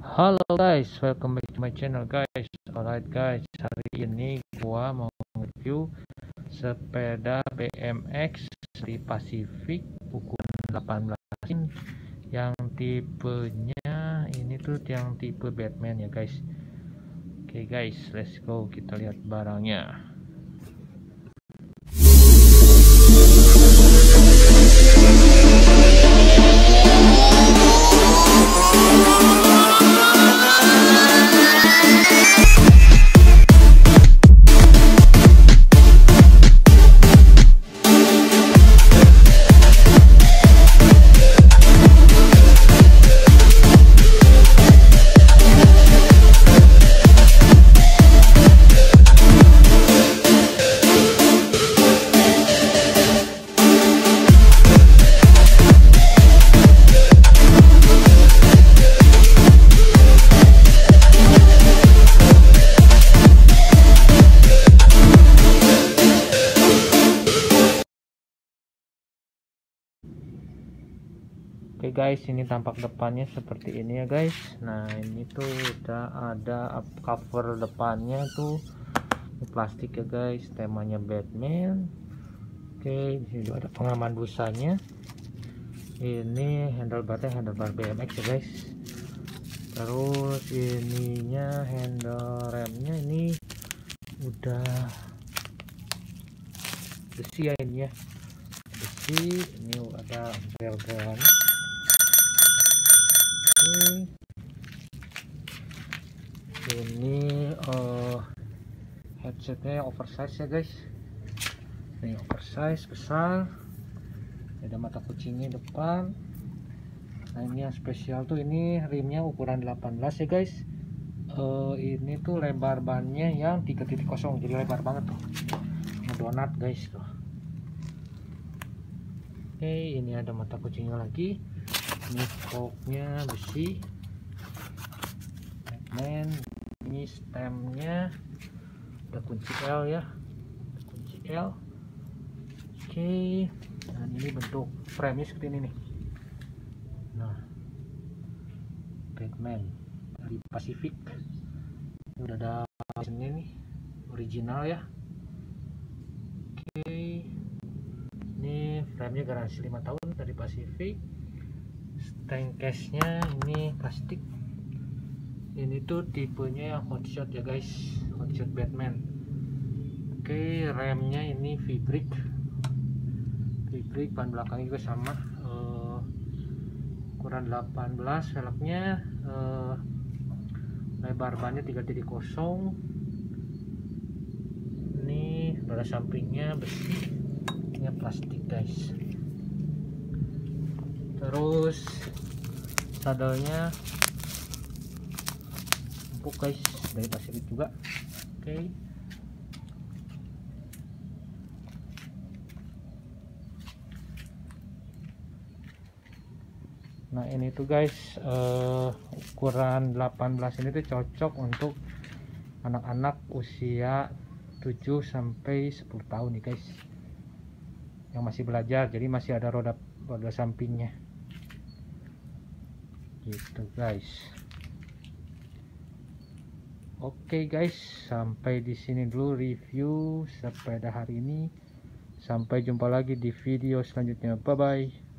Halo guys, welcome back to my channel guys. Alright guys, hari ini gua mau review sepeda BMX di Pacific ukuran 18 in yang tipenya ini tuh yang tipe Batman ya guys. Oke okay, guys, let's go kita lihat barangnya. Oke okay guys, ini tampak depannya seperti ini ya guys. Nah, ini tuh udah ada cover depannya tuh plastik ya guys, temanya Batman. Oke, okay, di sini juga ada pengaman busanya. Ini handlebarnya handlebar BMX ya guys. Terus ininya handle remnya ini udah besi ya ini ya besi ini ada bel-belan ini uh, headsetnya oversize ya guys. Ini oversize besar. Ada mata kucingnya depan. Nah ini yang spesial tuh ini rimnya ukuran 18 ya guys. Uh, ini tuh lebar bannya yang 3.0 jadi lebar banget tuh. Donat guys tuh. Oke ini ada mata kucingnya lagi ini spoknya besi. Batman ini stemnya. Ada kunci L ya. Ada kunci L. Oke. Dan ini bentuk frame seperti ini nih. Nah. Batman. Dari Pacific. Ini udah ada ini nih. Original ya. Oke. Ini frame nya garansi 5 tahun dari Pacific tank case-nya ini plastik. Ini tuh tipenya yang hotshot ya guys. Hotshot Batman. Oke remnya ini V-brick. V-brick ban belakangnya juga sama. Uh, ukuran 18 velgnya uh, lebar bannya 3.0 ini pada sampingnya besi. Ini plastik guys terus sadelnya empuk guys. Dari Pasifik juga. Oke. Okay. nah ini tuh guys uh, ukuran 18 ini tuh cocok untuk anak-anak usia 7 sampai 10 tahun nih guys. Yang masih belajar jadi masih ada roda roda sampingnya gitu guys. Oke okay guys sampai di sini dulu review sepeda hari ini. Sampai jumpa lagi di video selanjutnya. Bye bye